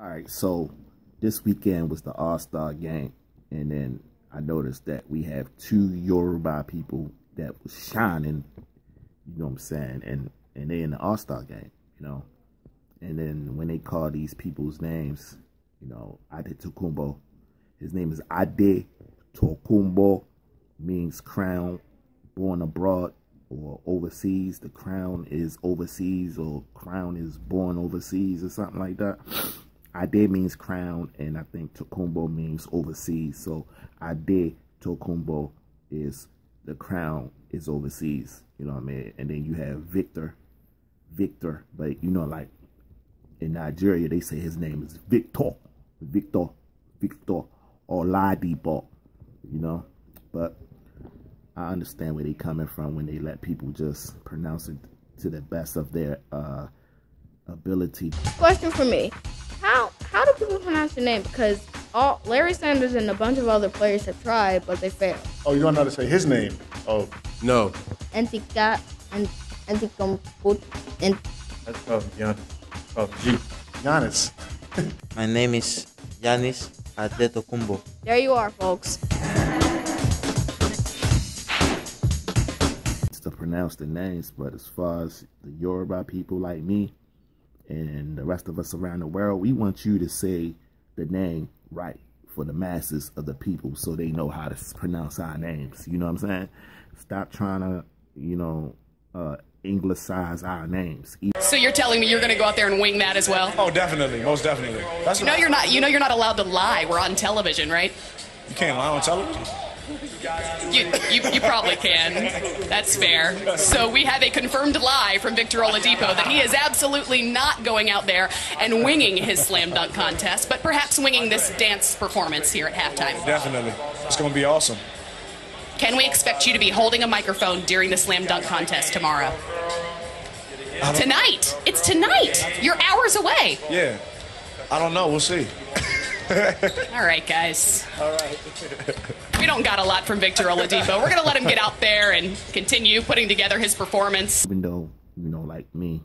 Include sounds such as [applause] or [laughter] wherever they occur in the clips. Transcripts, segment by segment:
All right, so this weekend was the All Star game, and then I noticed that we have two Yoruba people that was shining. You know what I'm saying? And and they in the All Star game, you know. And then when they call these people's names, you know, Ade Tokumbo, his name is Ade Tokumbo, means crown, born abroad or overseas. The crown is overseas, or crown is born overseas, or something like that. Ade means crown, and I think Tokumbo means overseas. So Ade Tokumbo is the crown is overseas. You know what I mean? And then you have Victor, Victor, but you know, like in Nigeria, they say his name is Victor, Victor, Victor, Oladipo. You know, but I understand where they're coming from when they let people just pronounce it to the best of their uh, ability. Question for me: people pronounce your name? Because all Larry Sanders and a bunch of other players have tried, but they failed. Oh, you don't know how to say his name? Oh, No. Antica and Anticomput and that's oh, Giannis. Oh, G. Giannis. [laughs] My name is Giannis Antetokounmpo. there you are, folks. It's to pronounce the names, but as far as the Yoruba people like me and the rest of us around the world, we want you to say the name right for the masses of the people so they know how to pronounce our names. You know what I'm saying? Stop trying to, you know, uh, Englishise our names. So you're telling me you're going to go out there and wing that as well? Oh, definitely, most definitely. That's You know you're not. You know you're not allowed to lie. We're on television, right? You can't lie on television. You, you, you probably can. That's fair. So we have a confirmed lie from Victor Oladipo that he is absolutely not going out there and winging his slam dunk contest, but perhaps winging this dance performance here at halftime. Definitely, it's gonna be awesome. Can we expect you to be holding a microphone during the slam dunk contest tomorrow? Tonight. It's tonight. You're hours away. Yeah, I don't know. We'll see. [laughs] [laughs] All right, guys. All right. we don't got a lot from Victor Oladipo. We're going to let him get out there and continue putting together his performance. Even though, you know, like me,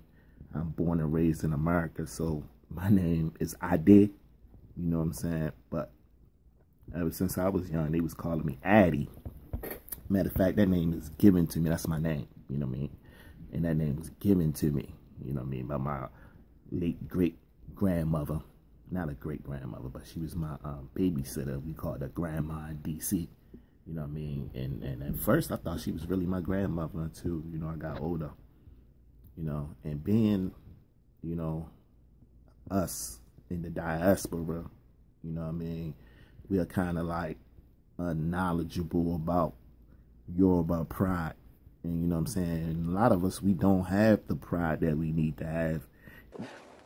I'm born and raised in America, so my name is Ade. You know what I'm saying? But ever since I was young, they was calling me Addy. Matter of fact, that name is given to me. That's my name. You know what I mean? And that name was given to me. You know what I mean? By my late great grandmother. Not a great grandmother, but she was my um, babysitter. We called her Grandma D.C. You know what I mean? And and at first I thought she was really my grandmother until you know I got older. You know, and being, you know, us in the diaspora, you know what I mean, we are kind of like unknowledgeable about Yoruba pride. And you know what I'm saying? A lot of us, we don't have the pride that we need to have.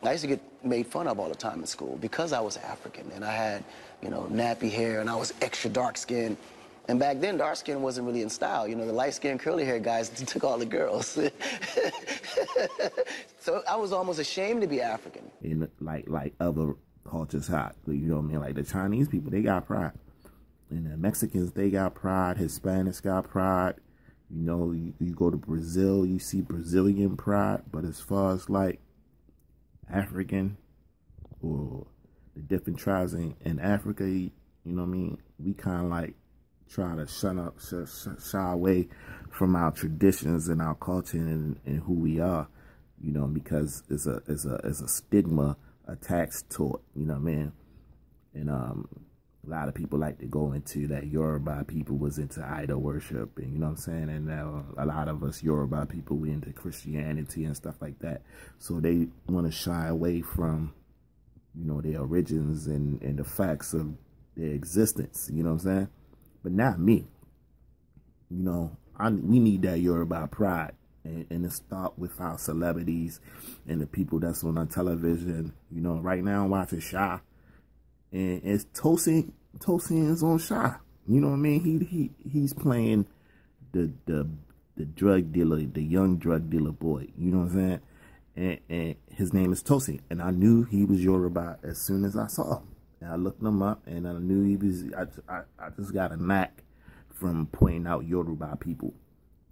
I used to get made fun of all the time in school because I was African and I had, you know, nappy hair and I was extra dark skinned. And back then, dark skin wasn't really in style. You know, the light skinned, curly hair guys [laughs] took all the girls. [laughs] so I was almost ashamed to be African. in like like other cultures hot. You know what I mean? Like the Chinese people, they got pride. And the Mexicans, they got pride. Hispanics got pride. You know, you, you go to Brazil, you see Brazilian pride. But as far as like African or the different tribes in, in Africa, you know what I mean? We kind of like try to shut up, shy away from our traditions and our culture and, and who we are, you know, because it's a it's a it's a stigma attached to it, you know what I mean? And um, a lot of people like to go into that Yoruba people was into idol worship, and you know what I'm saying. And now a lot of us Yoruba people we into Christianity and stuff like that, so they want to shy away from, you know, their origins and and the facts of their existence. You know what I'm saying? But not me. You know, I we need that Yoruba pride. And, and it start with our celebrities and the people that's on our television. You know, right now I'm watching Chi and it's Tosin Tosin is on shot. You know what I mean? He he he's playing the the the drug dealer, the young drug dealer boy. You know what I'm saying? And and his name is Tosin, and I knew he was Yoruba as soon as I saw him. And I looked him up, and I knew he was. I I, I just got a knack from pointing out Yoruba people.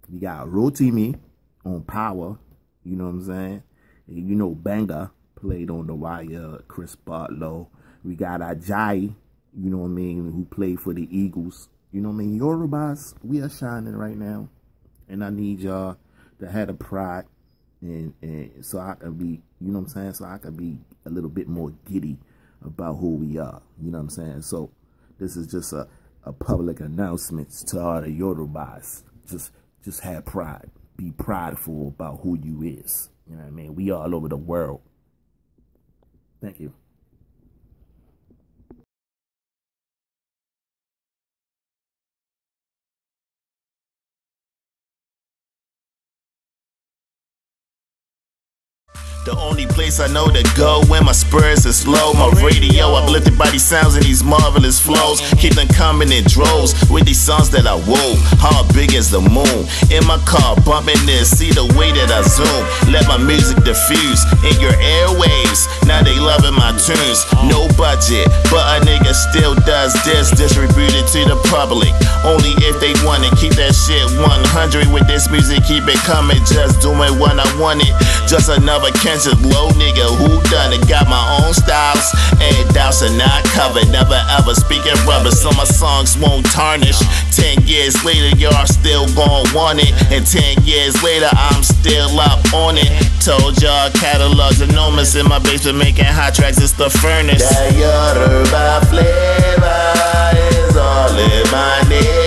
You got Rotimi on Power. You know what I'm saying? And you know Gbenga played on the wire. Chris Partlow. We got Ajayi, you know what I mean, who played for the Eagles. You know what I mean? Yorubas, we are shining right now. And I need y'all to have the pride and, and so I can be, you know what I'm saying? So I can be a little bit more giddy about who we are. You know what I'm saying? So this is just a, a public announcement to all the Yorubas. Just just have pride. Be prideful about who you is. You know what I mean? We all over the world. Thank you. The only place I know to go when my spurs is low. My radio uplifted by these sounds and these marvelous flows. Keep them coming in droves with these songs that I wove. Heart big as the moon. In my car, bumping this. See the way that I zoom. Let my music diffuse in your airwaves. Now they loving my tunes. No budget, but a nigga still does this. Distributed to the public. Only if they want it. Keep that shit 100 with this music. Keep it coming. Just doing what I want it. Just another can low nigga who done it. Got my own styles and doubts are not covered. Never ever speaking rubber, so my songs won't tarnish. Ten years later, y'all still gon' want it. And ten years later, I'm still up on it. Told y'all catalog's enormous in my basement making hot tracks. It's the furnace. That Yoruba flavor is all in my name.